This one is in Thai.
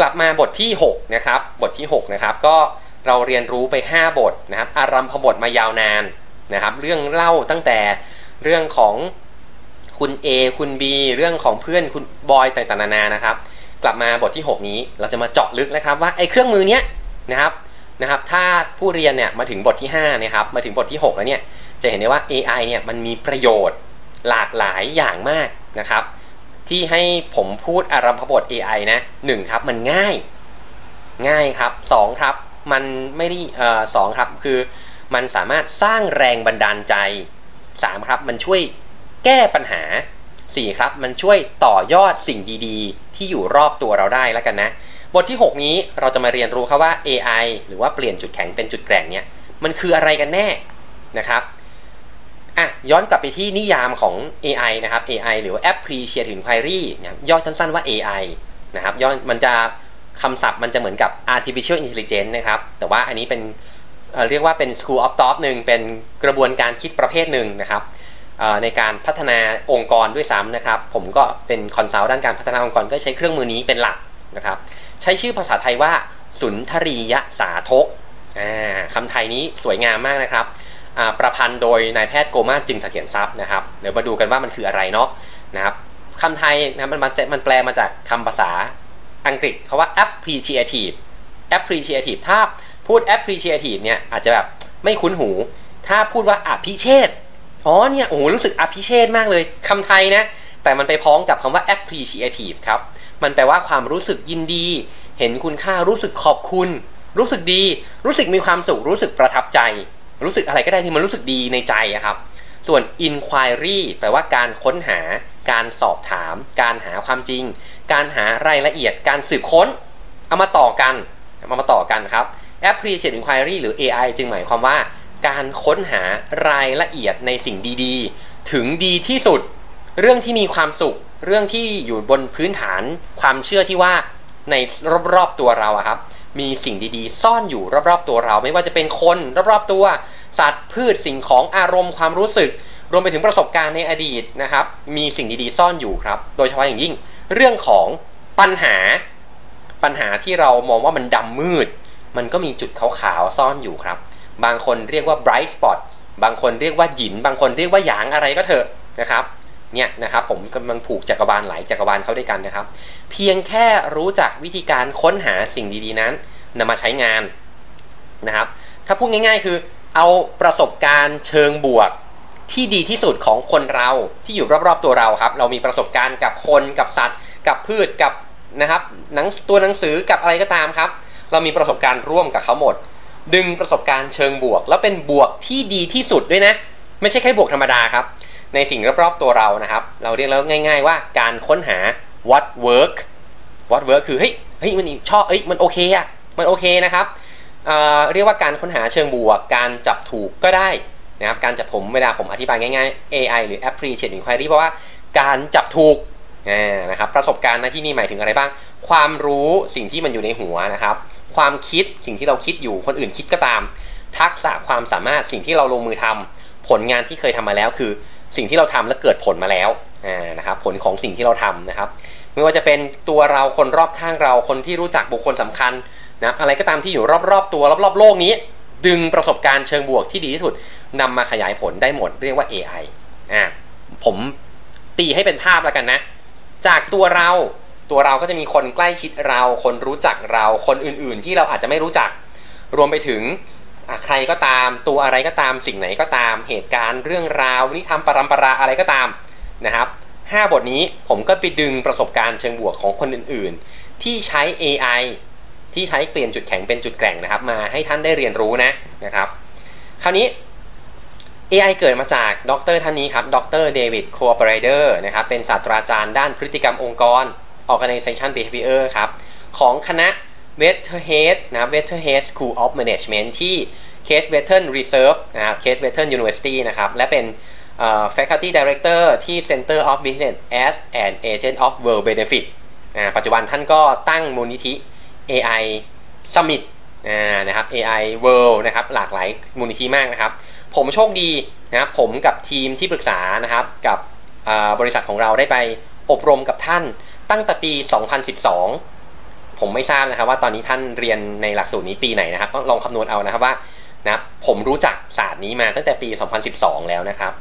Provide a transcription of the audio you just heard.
กลับมาบทที่6นะครับบทที่6นะครับก็เราเรียนรู้ไป 5 บทนะครับอารัมพบทมายาวนานนะครับ เรื่องเล่าตั้งแต่เรื่องของคุณ A คุณ B เรื่องของเพื่อนคุณบอยต่างๆนานานะครับ กลับมาบทที่ 6 นี้เราจะมาเจาะลึกนะครับว่าไอ้เครื่องมือเนี้ยนะครับนะครับ ถ้าผู้เรียนเนี่ยมาถึงบทที่5นะครับมาถึงบทที่ 6 แล้วเนี่ยจะเห็นได้ว่า AI เนี่ยมันมีประโยชน์หลากหลายอย่างมากนะครับ ที่ให้ผมพูดอารัมพบท AI นะ1ครับมันง่าย ง่ายครับ2ครับ มันไม่ได้เอ่อสองครับคือมันสามารถสร้างแรงบันดาลใจ3ครับ มันช่วยแก้ปัญหา4ครับ มันช่วยต่อยอดสิ่งดีๆ ที่อยู่รอบตัวเราได้แล้วกันนะ บทที่ 6 นี้เราจะมาเรียนรู้ครับว่า AI หรือว่าเปลี่ยนจุดแข็งเป็นจุดแกร่งเนี่ยมันคืออะไรกันแน่นะครับ อะย้อนกลับไปที่นิยามของ AI นะครับ AI หรือว่า Appreciative Inquiry นะย่อสั้นๆว่า AI นะครับย่อมันจะคำศัพท์มันจะเหมือนกับ artificial intelligence นะครับ แต่ว่าอันนี้เป็นเเรียกว่าเป็น school of thought หนึ่งเป็นกระบวนการคิดประเภทหนึ่งนะครับในการพัฒนาองค์กรด้วยซ้ำนะครับ ผมก็เป็น consult ด้านการพัฒนาองค์กรก็ใช้เครื่องมือนี้เป็นหลักนะครับ ใช้ชื่อภาษาไทยว่า สุนทรียสาทกคำไทยนี้สวยงามมากนะครับ ประพันธ์โดยนายแพทย์โกมาจึงเสถียรทรัพย์นะครับเดี๋ยวมาดูกันว่ามันคืออะไรเนาะนะครับคำไทยนะมันมันแปลมาจากคำภาษาอังกฤษเขาว่า appreciative appreciative ถ้าพูด appreciative เนี่ยอาจจะแบบไม่คุ้นหู ถ้าพูดว่าอภิเชษอ๋อเนี่ยโอ้โหรู้สึกอภิเชษมากเลยคำไทยนะแต่มันไปพ้องกับคำว่า appreciative ครับมันแปลว่าความรู้สึกยินดี เห็นคุณค่ารู้สึกขอบคุณ รู้สึกดี รู้สึกมีความสุขรู้สึกประทับใจ รู้สึกอะไรก็ได้ที่มันรู้สึกดีในใจครับ ส่วน inquiry แปลว่าการค้นหา การสอบถาม การหาความจริง การหารายละเอียด การสืบค้น เอามาต่อกัน เอามาต่อกันครับ Appreciate Inquiry หรือ AI จึงหมายความว่า การค้นหารายละเอียดในสิ่งดีๆ ถึงดีที่สุด เรื่องที่มีความสุข เรื่องที่อยู่บนพื้นฐานความเชื่อที่ว่าในรอบๆตัวเราครับ มีสิ่งดีๆ ซ่อนอยู่รอบๆตัวเรา ไม่ว่าจะเป็นคนรอบๆตัว สัตว์พืชสิ่งของอารมณ์ความรู้สึก รวมไปถึงประสบการณ์ในอดีตนะครับ มีสิ่งดีๆ ซ่อนอยู่ครับ โดยเฉพาะอย่างยิ่งเรื่องของปัญหาปัญหาที่เรามองว่ามันดำมืด มันก็มีจุดขาวๆซ่อนอยู่ครับ บางคนเรียกว่า bright spot บางคนเรียกว่าหยิน บางคนเรียกว่าหยางอะไรก็เถอะนะครับ เนี่ยนะครับผมกำลังผูกจักรวาลหลายจักรวาลเข้าด้วยกันนะครับ เพียงแค่รู้จักวิธีการค้นหาสิ่งดีๆนั้นนำมาใช้งานนะครับ ถ้าพูดง่าย ๆ คือเอาประสบการณ์เชิงบวกที่ดีที่สุดของคนเราที่อยู่รอบๆตัวเราครับ เรามีประสบการณ์กับคนกับสัตว์ กับพืชกับนะครับหนังตัวหนังสือกับอะไรก็ตามครับ เรามีประสบการณ์ร่วมกับเขาหมด ดึงประสบการณ์เชิงบวก แล้วเป็นบวกที่ดีที่สุดด้วยนะ ไม่ใช่แค่บวกธรรมดาครับ ในสิ่งรอบๆตัวเรานะครับ เราเรียกแล้วง่าย ๆ ว่าการค้นหา what work what work คือเฮ้ยเฮ้ยมันชอบเอ้ยมันโอเคอะมันโอเคนะครับเเรียกว่าการค้นหาเชิงบวก การจับถูกก็ได้นะครับการจับผมเวลาผมอธิบายง่ายๆ AI หรือ appreciate inquiry เพราะว่าการจับถูกนะครับประสบการณ์ในที่นี่หมายถึงอะไรบ้าง ความรู้สิ่งที่มันอยู่ในหัวนะครับ ความคิดสิ่งที่เราคิดอยู่คนอื่นคิดก็ตาม ทักษะความสามารถสิ่งที่เราลงมือทำผลงานที่เคยทำมาแล้วคือ สิ่งที่เราทำแล้วเกิดผลมาแล้วนะครับผลของสิ่งที่เราทำนะครับ ไม่ว่าจะเป็นตัวเราคนรอบข้างเราคนที่รู้จักบุคคลสำคัญนะอะไรก็ตามที่อยู่รอบๆตัวรอบๆโลกนี้ ดึงประสบการณ์เชิงบวกที่ดีที่สุดนำมาขยายผลได้หมดเรียกว่า AI อ่าผมตีให้เป็นภาพแล้วกันนะ จากตัวเราตัวเราก็จะมีคนใกล้ชิดเรา คนรู้จักเรา คนอื่นๆ ที่เราอาจจะไม่รู้จัก รวมไปถึง ใครก็ตามตัวอะไรก็ตามสิ่งไหนก็ตามเหตุการณ์เรื่องราวนิทรรมปรำปราอะไรก็ตามนะครับ5บทนี้ผมก็ไปดึงประสบการณ์เชิงบวกของคนอื่นๆ ที่ใช้ AI ที่ใช้เปลี่ยนจุดแข็งเป็นจุดแกร่งนะครับ มาให้ท่านได้เรียนรู้นะนะครับ คราวนี้ AI เกิดมาจากดรท่านนี้ครับ ดรเดวิดคูเปอร์ไรเดอร์นะครับ เป็นศาสตราจารย์ด้านพฤติกรรมองค์กร Organization Behavior ครับ ของคณะ Weatherhead นะ Weatherhead School of Management ที่ Case Western Reserve นะครับ Case Western University นะครับ และเป็น Faculty Director ที่ Center of Business as an Agent of World Benefit ปัจจุบันท่านก็ตั้งมูลนิธิ AI Summit นะครับ AI World นะครับ หลากหลายมูลนิธิมากนะครับ ผมโชคดีนะผมกับทีมที่ปรึกษานะครับ กับบริษัทของเราได้ไปอบรมกับท่านตั้งแต่ปี 2012 ผมไม่ทราบนะครับว่าตอนนี้ท่านเรียนในหลักสูตรนี้ปีไหนนะครับ ต้องลองคำนวณเอานะครับว่านะผมรู้จักศาสตร์นี้มาตั้งแต่ปี 2012 แล้วนะครับ